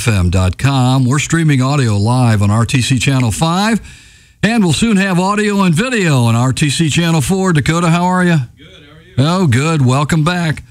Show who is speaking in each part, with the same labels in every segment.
Speaker 1: rtcfm.com. We're streaming audio live on RTC Channel 5, and we'll soon have audio and video on RTC Channel 4. Dakota, how are you?
Speaker 2: Good, how are you?
Speaker 1: Oh, good. Welcome back.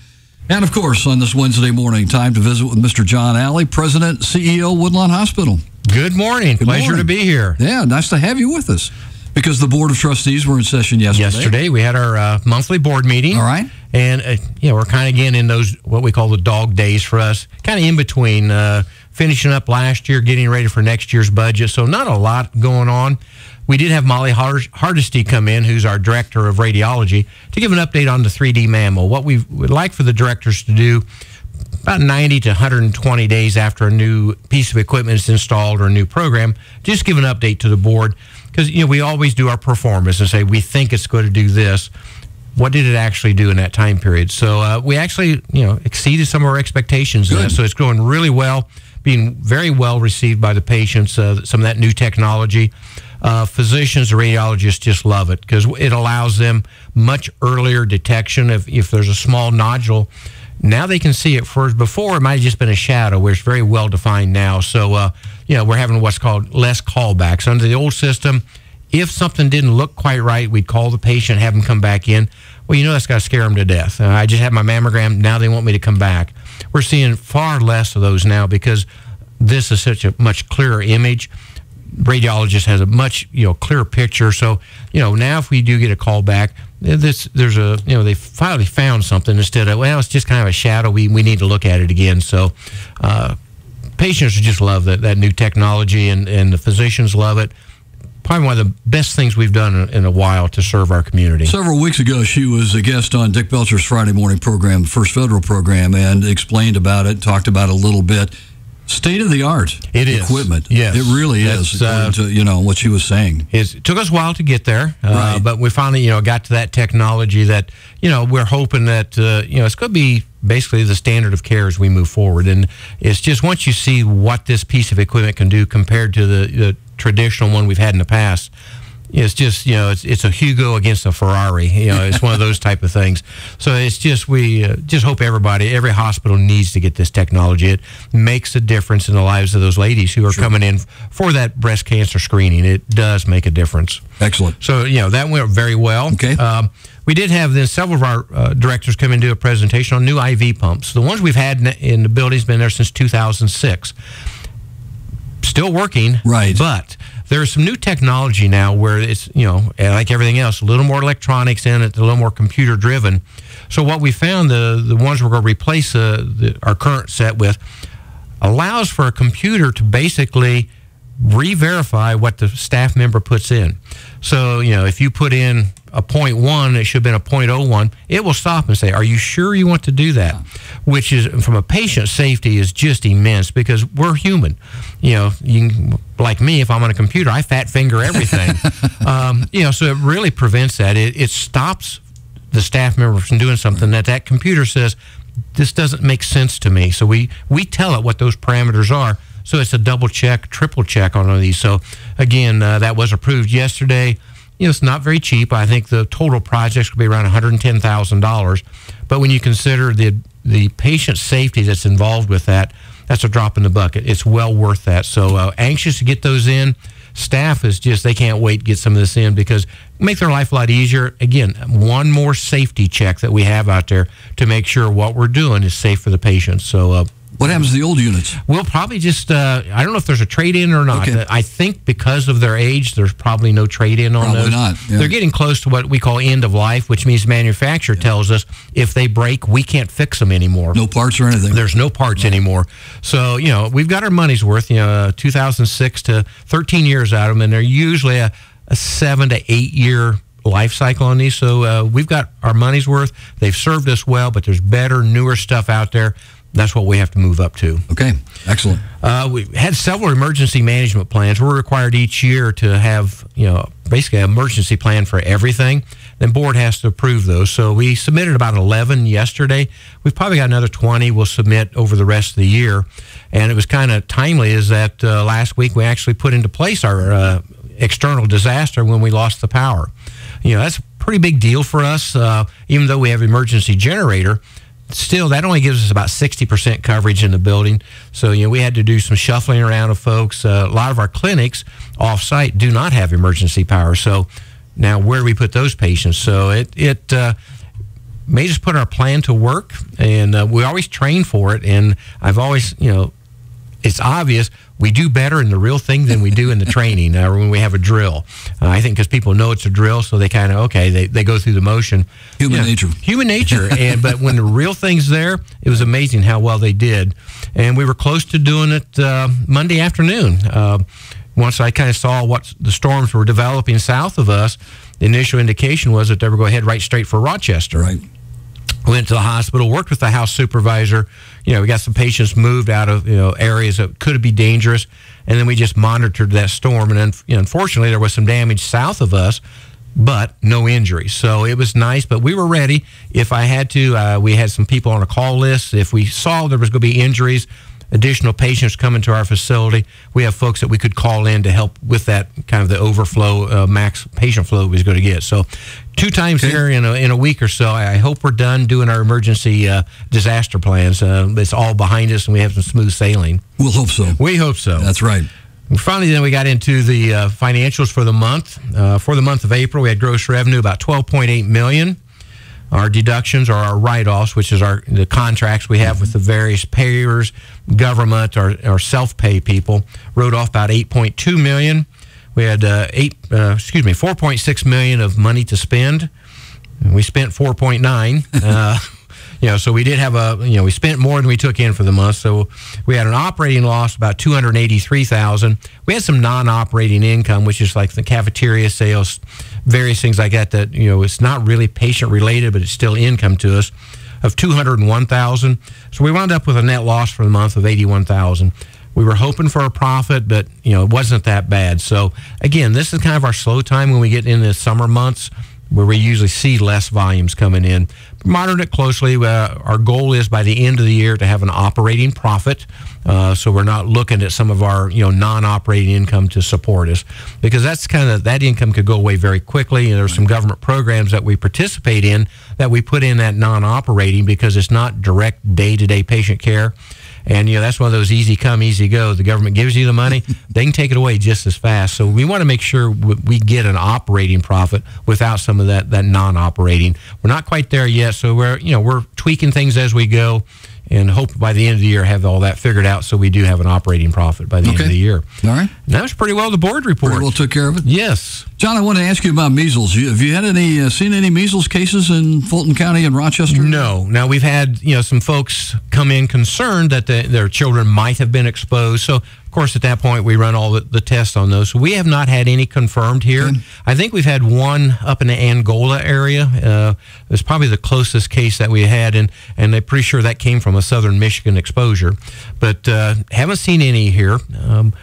Speaker 1: And of course, on this Wednesday morning, time to visit with Mr. John Alley, President, CEO, Woodlawn Hospital.
Speaker 3: Good morning.
Speaker 1: Good
Speaker 3: Pleasure
Speaker 1: morning.
Speaker 3: to be here.
Speaker 1: Yeah, nice to have you with us because the Board of Trustees were in session yesterday.
Speaker 3: Yesterday we had our uh, monthly board meeting.
Speaker 1: All right.
Speaker 3: And uh, yeah, we're kind of again in those what we call the dog days for us, kind of in between uh, finishing up last year, getting ready for next year's budget. So not a lot going on. We did have Molly Har- Hardesty come in, who's our director of radiology, to give an update on the 3D mammo. What we would like for the directors to do about 90 to 120 days after a new piece of equipment is installed or a new program, just give an update to the board because you know we always do our performance and say we think it's going to do this. What did it actually do in that time period? So uh, we actually you know exceeded some of our expectations. In that.
Speaker 1: Good.
Speaker 3: So it's going really well, being very well received by the patients. Uh, some of that new technology. Uh, physicians, radiologists just love it because it allows them much earlier detection if, if there's a small nodule now they can see it first. Before it might have just been a shadow, where it's very well defined now. So, uh, you know, we're having what's called less callbacks under the old system. If something didn't look quite right, we'd call the patient, have them come back in. Well, you know that's got to scare them to death. I just had my mammogram. Now they want me to come back. We're seeing far less of those now because this is such a much clearer image radiologist has a much you know clearer picture. So you know now if we do get a call back, this there's a you know they finally found something instead of well it's just kind of a shadow. We we need to look at it again. So. Uh, Patients just love that, that new technology, and, and the physicians love it. Probably one of the best things we've done in, in a while to serve our community.
Speaker 1: Several weeks ago, she was a guest on Dick Belcher's Friday morning program, the first federal program, and explained about it, talked about it a little bit. State of the art
Speaker 3: It is.
Speaker 1: equipment.
Speaker 3: Yes.
Speaker 1: it really is.
Speaker 3: Uh,
Speaker 1: to, you know what she was saying.
Speaker 3: It took us a while to get there, uh,
Speaker 1: Right.
Speaker 3: but we finally, you know, got to that technology that, you know, we're hoping that, uh, you know, it's going to be basically the standard of care as we move forward. And it's just once you see what this piece of equipment can do compared to the, the traditional one we've had in the past, it's just you know it's it's a Yugo against a Ferrari. You know, it's one of those type of things. So it's just we uh, just hope everybody, every hospital needs to get this technology. It makes a difference in the lives of those ladies who are coming in for that breast cancer screening. It does make a difference.
Speaker 1: Excellent.
Speaker 3: So you know that went very well.
Speaker 1: Okay.
Speaker 3: Um, we did have then several of our uh, directors come and do a presentation on new IV pumps. The ones we've had in, in the building's been there since 2006. Still working,
Speaker 1: Right.
Speaker 3: But there's some new technology now where it's you know like everything else, a little more electronics in it, a little more computer driven. So what we found the the ones we're going to replace uh, the, our current set with allows for a computer to basically re-verify what the staff member puts in. So, you know, if you put in a point one, it should have been a point oh one, it will stop and say, Are you sure you want to do that? Which is from a patient safety is just immense because we're human. You know, you can, like me, if I'm on a computer, I fat finger everything. um, you know, so it really prevents that. It, it stops the staff member from doing something that that computer says this doesn't make sense to me. So we we tell it what those parameters are. So it's a double check, triple check on all of these. So again, uh, that was approved yesterday. You know, it's not very cheap. I think the total projects could be around one hundred ten thousand dollars. But when you consider the the patient safety that's involved with that, that's a drop in the bucket. It's well worth that. So uh, anxious to get those in. Staff is just they can't wait to get some of this in because make their life a lot easier. Again, one more safety check that we have out there to make sure what we're doing is safe for the patients. So uh,
Speaker 1: What happens to the old units?
Speaker 3: we'll probably just uh, I don't know if there's a trade in or not.
Speaker 1: Okay.
Speaker 3: I think because of their age, there's probably no trade in on
Speaker 1: Probably
Speaker 3: those.
Speaker 1: not, yeah.
Speaker 3: They're getting close to what we call end of life, which means manufacturer tells us if they break, we can't fix them anymore.
Speaker 1: No parts or anything.
Speaker 3: There's no parts anymore. So, you know, we've got our money's worth, you know, 2006 to 13 years out of them, and they're usually a, a seven to eight year life cycle on these. So uh, we've got our money's worth. They've served us well, but there's better, newer stuff out there. That's what we have to move up to.
Speaker 1: Okay, excellent.
Speaker 3: Uh, we had several emergency management plans. We're required each year to have, you know, basically an emergency plan for everything. Then board has to approve those. So we submitted about 11 yesterday. We've probably got another 20 we'll submit over the rest of the year. And it was kind of timely is that uh, last week we actually put into place our uh, external disaster when we lost the power. You know, that's a pretty big deal for us. Uh, even though we have emergency generator, still, that only gives us about 60% coverage in the building. So, you know, we had to do some shuffling around of folks. Uh, a lot of our clinics off site do not have emergency power. So, now where do we put those patients? So, it, it, uh, made us put our plan to work, and uh, we always train for it. And I've always, you know, it's obvious we do better in the real thing than we do in the training or uh, when we have a drill. Uh, I think because people know it's a drill, so they kind of okay, they, they go through the motion.
Speaker 1: Human nature.
Speaker 3: Human nature. and but when the real thing's there, it was amazing how well they did. And we were close to doing it uh, Monday afternoon. Uh, once I kind of saw what the storms were developing south of us, the initial indication was that they were going to head right straight for Rochester.
Speaker 1: Right
Speaker 3: went to the hospital, worked with the house supervisor. You know, we got some patients moved out of you know areas that could be dangerous, and then we just monitored that storm. And then, you know, unfortunately, there was some damage south of us, but no injuries. So it was nice. But we were ready. If I had to, uh, we had some people on a call list. If we saw there was going to be injuries, additional patients coming to our facility. We have folks that we could call in to help with that kind of the overflow, uh, max patient flow we was going to get. So, two times okay. here in a, in a week or so. I hope we're done doing our emergency uh, disaster plans. Uh, it's all behind us and we have some smooth sailing.
Speaker 1: We'll hope so.
Speaker 3: We hope so.
Speaker 1: That's right.
Speaker 3: Finally, then we got into the uh, financials for the month. Uh, for the month of April, we had gross revenue about 12.8 million. Our deductions or our write-offs, which is our the contracts we have with the various payers, government, or, or self-pay people. Wrote off about 8.2 million. We had uh, eight, uh, excuse me, 4.6 million of money to spend. We spent 4.9. Uh, you know, so we did have a, you know, we spent more than we took in for the month. So we had an operating loss about 283,000. We had some non-operating income, which is like the cafeteria sales, various things like that. That you know, it's not really patient related, but it's still income to us of 201,000. So we wound up with a net loss for the month of 81,000. We were hoping for a profit, but you know, it wasn't that bad. So again, this is kind of our slow time when we get in the summer months where we usually see less volumes coming in. Monitor it closely. Uh, our goal is by the end of the year to have an operating profit, uh, so we're not looking at some of our you know non-operating income to support us because that's kind of that income could go away very quickly. And there's some government programs that we participate in that we put in that non-operating because it's not direct day-to-day patient care. And you know that's one of those easy come, easy go. The government gives you the money, they can take it away just as fast. So we want to make sure we get an operating profit without some of that that non-operating. We're not quite there yet, so we're you know we're tweaking things as we go and hope by the end of the year have all that figured out so we do have an operating profit by the okay. end of the year.
Speaker 1: All right.
Speaker 3: And that was pretty well the board report.
Speaker 1: Pretty well took care of it?
Speaker 3: Yes.
Speaker 1: John, I want to ask you about measles. Have you had any uh, seen any measles cases in Fulton County and Rochester?
Speaker 3: No. Now we've had you know some folks come in concerned that the, their children might have been exposed. So of course, at that point, we run all the, the tests on those. So we have not had any confirmed here. I think we've had one up in the Angola area. Uh, it's probably the closest case that we had, and, and I'm pretty sure that came from a southern Michigan exposure. But uh, haven't seen any here. Um,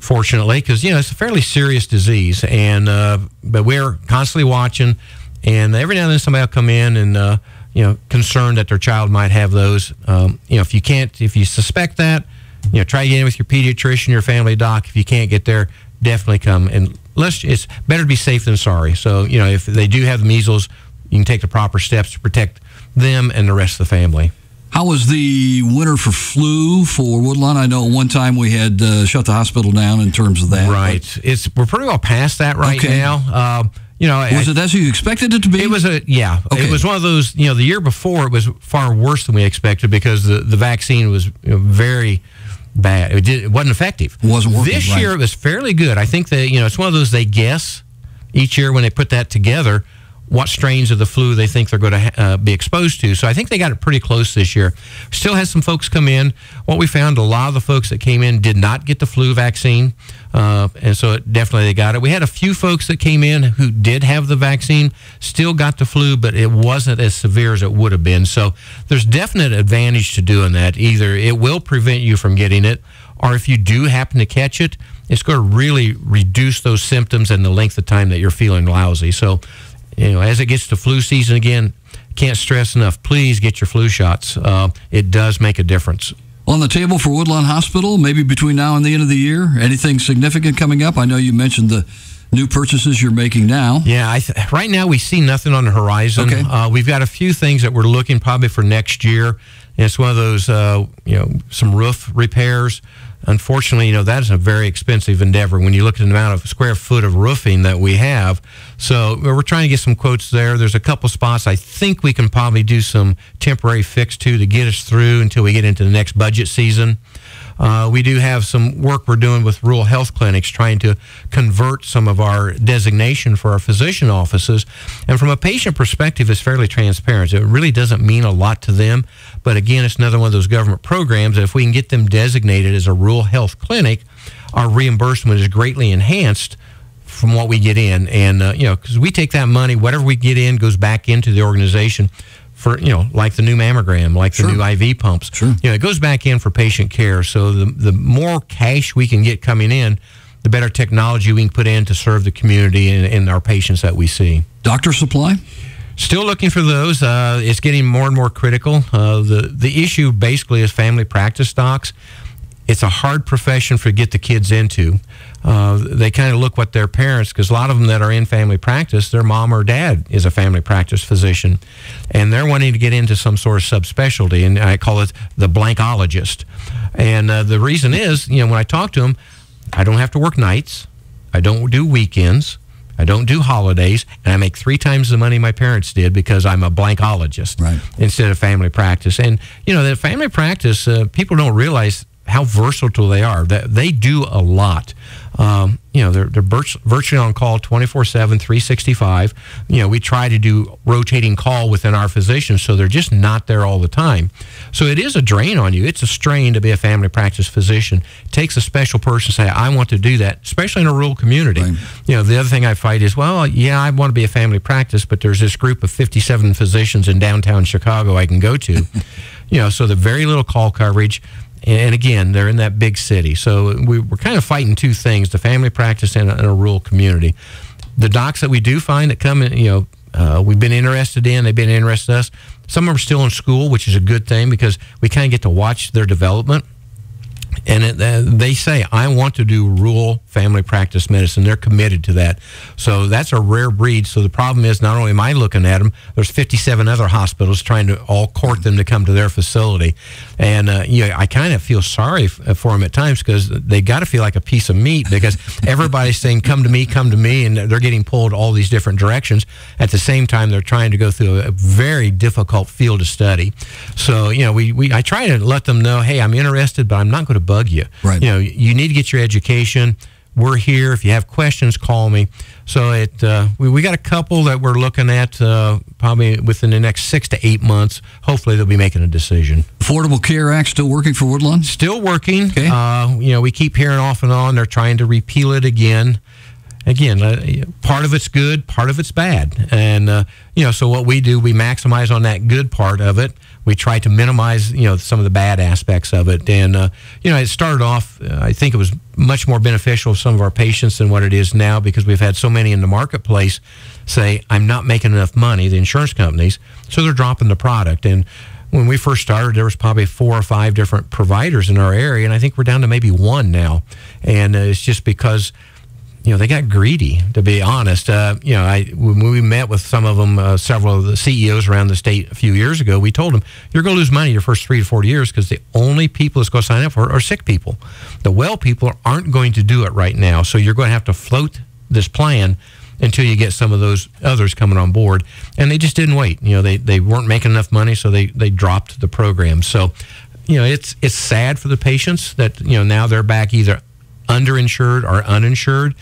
Speaker 3: fortunately, because you know it's a fairly serious disease, and uh, but we're constantly watching, and every now and then somebody will come in and uh, you know concerned that their child might have those. Um, you know, if you can't, if you suspect that, you know, try to get in with your pediatrician, your family doc. If you can't get there, definitely come. And let's, it's better to be safe than sorry. So, you know, if they do have the measles, you can take the proper steps to protect them and the rest of the family.
Speaker 1: How was the winter for flu for Woodlawn? I know one time we had uh, shut the hospital down in terms of that.
Speaker 3: Right. It's we're pretty well past that right okay. now. Uh, you know,
Speaker 1: was I, it as you expected it to be?
Speaker 3: It was a yeah. Okay. It was one of those. You know, the year before it was far worse than we expected because the the vaccine was you know, very bad. It, did, it wasn't effective.
Speaker 1: It wasn't working.
Speaker 3: This
Speaker 1: right.
Speaker 3: year it was fairly good. I think that you know it's one of those they guess each year when they put that together what strains of the flu they think they're going to uh, be exposed to. So I think they got it pretty close this year. Still has some folks come in. What we found, a lot of the folks that came in did not get the flu vaccine, uh, and so it, definitely they got it. We had a few folks that came in who did have the vaccine, still got the flu, but it wasn't as severe as it would have been. So there's definite advantage to doing that. Either it will prevent you from getting it, or if you do happen to catch it, it's going to really reduce those symptoms and the length of time that you're feeling lousy. So you know, as it gets to flu season again, can't stress enough. Please get your flu shots. Uh, it does make a difference.
Speaker 1: On the table for Woodlawn Hospital, maybe between now and the end of the year, anything significant coming up? I know you mentioned the New purchases you're making now?
Speaker 3: Yeah, I th- right now we see nothing on the horizon.
Speaker 1: Okay.
Speaker 3: Uh, we've got a few things that we're looking probably for next year. And it's one of those, uh, you know, some roof repairs. Unfortunately, you know, that is a very expensive endeavor when you look at the amount of square foot of roofing that we have. So we're trying to get some quotes there. There's a couple spots I think we can probably do some temporary fix to to get us through until we get into the next budget season. Uh, we do have some work we're doing with rural health clinics, trying to convert some of our designation for our physician offices. And from a patient perspective, it's fairly transparent. It really doesn't mean a lot to them. But again, it's another one of those government programs that if we can get them designated as a rural health clinic, our reimbursement is greatly enhanced from what we get in. And, uh, you know, because we take that money, whatever we get in goes back into the organization for you know like the new mammogram, like
Speaker 1: Sure.
Speaker 3: the new IV pumps.
Speaker 1: Sure.
Speaker 3: You know, it goes back in for patient care. So the the more cash we can get coming in, the better technology we can put in to serve the community and, and our patients that we see.
Speaker 1: Doctor supply?
Speaker 3: Still looking for those. Uh, it's getting more and more critical. Uh, the the issue basically is family practice docs. It's a hard profession for get the kids into. Uh, they kind of look what their parents, because a lot of them that are in family practice, their mom or dad is a family practice physician, and they're wanting to get into some sort of subspecialty, and I call it the blankologist. And uh, the reason is, you know, when I talk to them, I don't have to work nights, I don't do weekends. I don't do holidays, and I make three times the money my parents did because I'm a blankologist
Speaker 1: Right.
Speaker 3: instead of family practice. And you know, the family practice, uh, people don't realize how versatile they are. That they do a lot. Um, you know, they're, they're virtually on call 24 7, 365. You know, we try to do rotating call within our physicians, so they're just not there all the time. So it is a drain on you. It's a strain to be a family practice physician. It takes a special person to say, I want to do that, especially in a rural community.
Speaker 1: Right.
Speaker 3: You know, the other thing I fight is, well, yeah, I want to be a family practice, but there's this group of 57 physicians in downtown Chicago I can go to. you know, so the very little call coverage. And again, they're in that big city. So we, we're kind of fighting two things the family practice and a, a rural community. The docs that we do find that come in, you know, uh, we've been interested in, they've been interested in us. Some of them are still in school, which is a good thing because we kind of get to watch their development and it, uh, they say I want to do rural family practice medicine. They're committed to that. So that's a rare breed. So the problem is not only am I looking at them, there's 57 other hospitals trying to all court them to come to their facility, and uh, you know, I kind of feel sorry f- for them at times because they got to feel like a piece of meat because everybody's saying come to me, come to me, and they're getting pulled all these different directions. At the same time, they're trying to go through a very difficult field of study. So you know, we, we I try to let them know, hey, I'm interested, but I'm not going to bug you.
Speaker 1: Right.
Speaker 3: You know, you need to get your education. We're here. If you have questions, call me. So it uh, we, we got a couple that we're looking at uh, probably within the next six to eight months. Hopefully, they'll be making a decision.
Speaker 1: Affordable Care Act still working for Woodlawn?
Speaker 3: Still working.
Speaker 1: Okay.
Speaker 3: Uh, you know, we keep hearing off and on. They're trying to repeal it again. Again, uh, part of it's good, part of it's bad, and uh, you know. So what we do, we maximize on that good part of it. We try to minimize, you know, some of the bad aspects of it. And uh, you know, it started off. Uh, I think it was much more beneficial for some of our patients than what it is now because we've had so many in the marketplace say, "I'm not making enough money." The insurance companies, so they're dropping the product and when we first started, there was probably four or five different providers in our area, and I think we're down to maybe one now. And uh, it's just because, you know, they got greedy. To be honest, uh, you know, I when we met with some of them, uh, several of the CEOs around the state a few years ago, we told them you're going to lose money your first three to four years because the only people that's going to sign up for are sick people. The well people aren't going to do it right now, so you're going to have to float this plan until you get some of those others coming on board. And they just didn't wait. You know, they, they weren't making enough money, so they, they dropped the program. So, you know, it's it's sad for the patients that, you know, now they're back either underinsured or uninsured.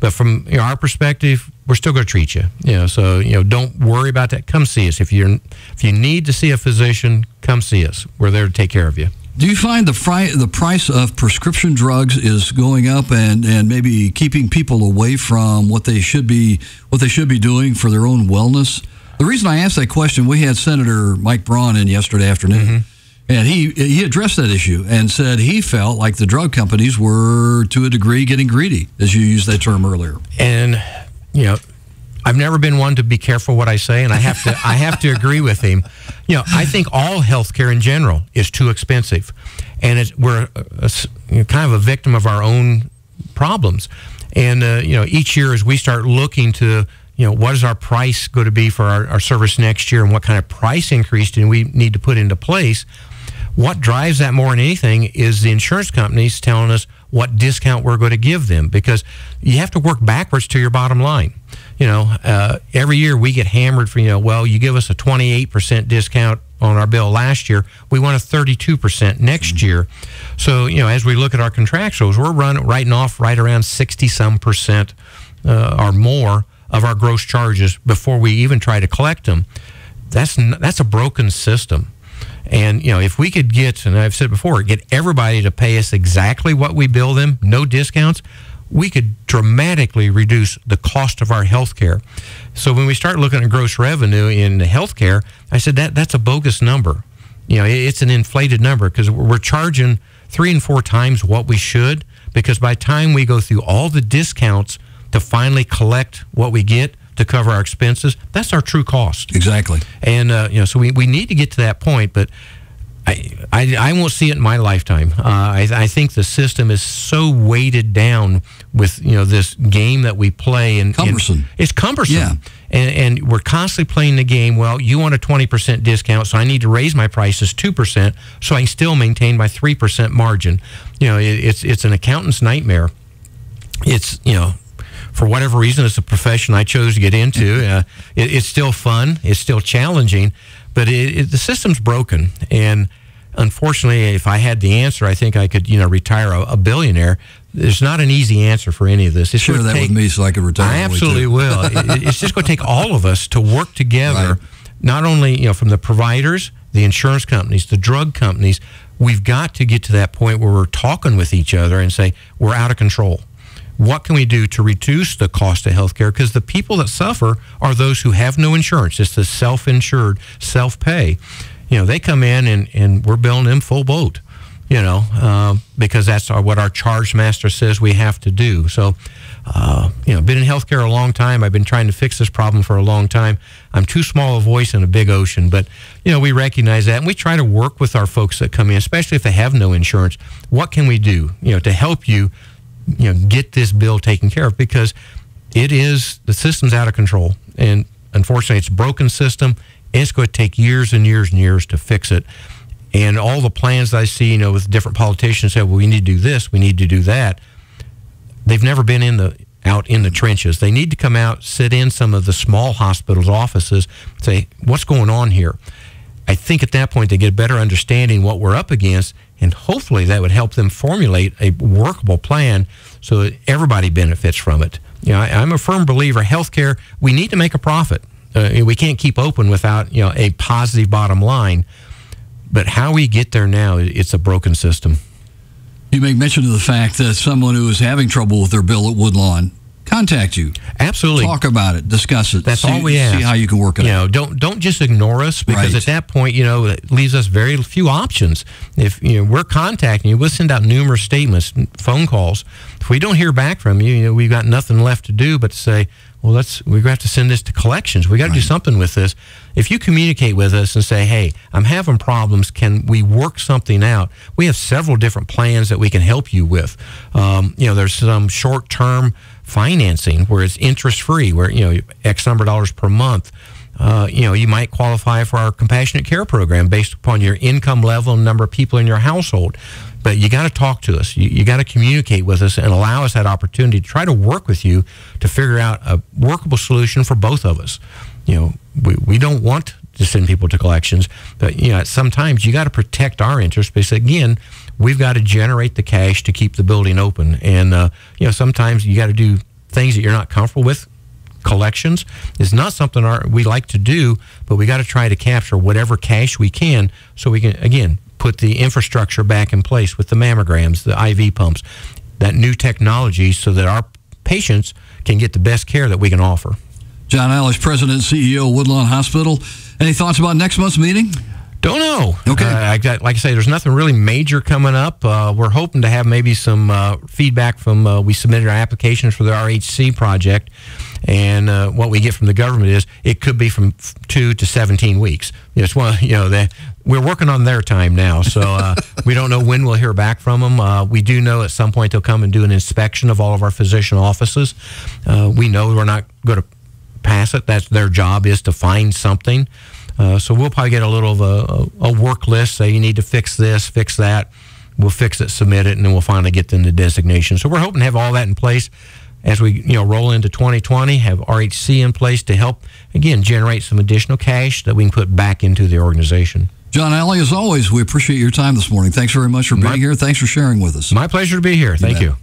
Speaker 3: But from you know, our perspective, we're still going to treat you. You know, so you know, don't worry about that. Come see us if you're if you need to see a physician. Come see us. We're there to take care of you.
Speaker 1: Do you find the fri- the price of prescription drugs is going up and, and maybe keeping people away from what they should be what they should be doing for their own wellness? The reason I asked that question, we had Senator Mike Braun in yesterday afternoon, mm-hmm. And he he addressed that issue and said he felt like the drug companies were to a degree getting greedy, as you used that term earlier.
Speaker 3: and you know i've never been one to be careful what i say and i have to i have to agree with him you know i think all healthcare in general is too expensive and we're a, a you know, kind of a victim of our own problems And uh, you know, each year as we start looking to you know, what is our price going to be for our, our service next year and what kind of price increase do we need to put into place? What drives that more than anything is the insurance companies telling us what discount we're going to give them because you have to work backwards to your bottom line. You know, uh, every year we get hammered for, you know, well, you give us a 28% discount on our bill last year. We want a 32% next mm-hmm. year. So, you know, as we look at our contractuals, we're running writing off right around 60 some percent uh, or more of our gross charges before we even try to collect them. That's that's a broken system. And you know, if we could get, and I've said before, get everybody to pay us exactly what we bill them, no discounts, we could dramatically reduce the cost of our health care. So when we start looking at gross revenue in healthcare, I said that that's a bogus number. You know, it's an inflated number because we're charging three and four times what we should. Because by the time we go through all the discounts to finally collect what we get to cover our expenses. That's our true cost.
Speaker 1: Exactly.
Speaker 3: And uh, you know, so we, we need to get to that point, but I, I, I won't see it in my lifetime. Uh, I, I think the system is so weighted down with you know this game that we play and
Speaker 1: cumbersome. And
Speaker 3: it's cumbersome.
Speaker 1: Yeah.
Speaker 3: And, and we're constantly playing the game. Well, you want a twenty percent discount, so I need to raise my prices two percent, so I can still maintain my three percent margin. You know, it, it's it's an accountant's nightmare. It's you know for whatever reason, it's a profession I chose to get into. Uh, it, it's still fun. It's still challenging, but it, it, the system's broken. And unfortunately, if I had the answer, I think I could, you know, retire a, a billionaire. There's not an easy answer for any of this.
Speaker 1: It's Share that take, with me so I could retire.
Speaker 3: I absolutely will. it's just going to take all of us to work together, right. not only you know from the providers, the insurance companies, the drug companies. We've got to get to that point where we're talking with each other and say we're out of control what can we do to reduce the cost of healthcare? Because the people that suffer are those who have no insurance. It's the self-insured, self-pay. You know, they come in and, and we're billing them full boat, you know, uh, because that's our, what our charge master says we have to do. So, uh, you know, been in healthcare a long time. I've been trying to fix this problem for a long time. I'm too small a voice in a big ocean, but you know, we recognize that and we try to work with our folks that come in, especially if they have no insurance. What can we do, you know, to help you you know get this bill taken care of because it is the system's out of control. And unfortunately it's a broken system. And it's going to take years and years and years to fix it. And all the plans I see you know with different politicians say well we need to do this we need to do that they've never been in the out in the trenches. They need to come out sit in some of the small hospitals offices say what's going on here? I think at that point they get a better understanding what we're up against and hopefully that would help them formulate a workable plan so that everybody benefits from it. You know, I, am a firm believer healthcare, we need to make a profit. Uh, we can't keep open without, you know, a positive bottom line. But how we get there now, it's a broken system.
Speaker 1: You make mention of the fact that someone who is having trouble with their bill at Woodlawn contact you.
Speaker 3: Absolutely.
Speaker 1: Talk about it. Discuss it.
Speaker 3: That's
Speaker 1: see,
Speaker 3: all we ask.
Speaker 1: See how you can work it
Speaker 3: you
Speaker 1: out.
Speaker 3: Know, don't don't just ignore us because
Speaker 1: right.
Speaker 3: at that point, you know, it leaves us very few options. If you know we're contacting you, we'll send out numerous statements, phone calls. If we don't hear back from you, you know, we've got nothing left to do but to say, well, let's we have to send this to collections. We got to right. do something with this. If you communicate with us and say, "Hey, I'm having problems. Can we work something out?" We have several different plans that we can help you with. Um, you know, there's some short-term financing where it's interest free, where you know X number of dollars per month. Uh, you know, you might qualify for our compassionate care program based upon your income level and number of people in your household. But you got to talk to us. You, you got to communicate with us and allow us that opportunity to try to work with you to figure out a workable solution for both of us. You know, we, we don't want to send people to collections, but you know, sometimes you got to protect our interests because again, we've got to generate the cash to keep the building open. And, uh, you know, sometimes you got to do things that you're not comfortable with. Collections is not something our, we like to do, but we got to try to capture whatever cash we can so we can, again, put the infrastructure back in place with the mammograms, the IV pumps, that new technology so that our patients can get the best care that we can offer.
Speaker 1: John Ellis, President and CEO Woodlawn Hospital. Any thoughts about next month's meeting?
Speaker 3: Don't know.
Speaker 1: Okay. Uh,
Speaker 3: I like I say, there's nothing really major coming up. Uh, we're hoping to have maybe some uh, feedback from. Uh, we submitted our applications for the RHC project, and uh, what we get from the government is it could be from two to 17 weeks. It's one, you know, the we're working on their time now, so uh, we don't know when we'll hear back from them. We do know at some point they'll come and do an inspection of all of our physician offices. We know we're not going to pass it. That's their job is to find something. Uh, so we'll probably get a little of a, a, work list. Say you need to fix this, fix that. We'll fix it, submit it, and then we'll finally get them the designation. So we're hoping to have all that in place as we you know roll into 2020. Have RHC in place to help again generate some additional cash that we can put back into the organization.
Speaker 1: John Alley, as always, we appreciate your time this morning. Thanks very much for being my, here. Thanks for sharing with us.
Speaker 3: My pleasure to be here. Thank you.